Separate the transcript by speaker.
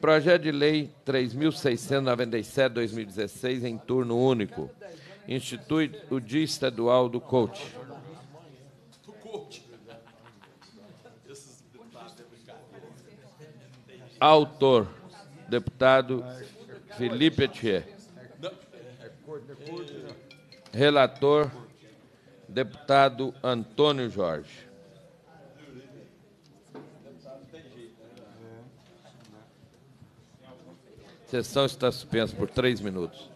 Speaker 1: Projeto de Lei 3.697-2016, em turno único. Institui o Dia Estadual do Coach. Autor, deputado Felipe Etier. Relator, deputado Antônio Jorge. Sessão está suspensa por três minutos.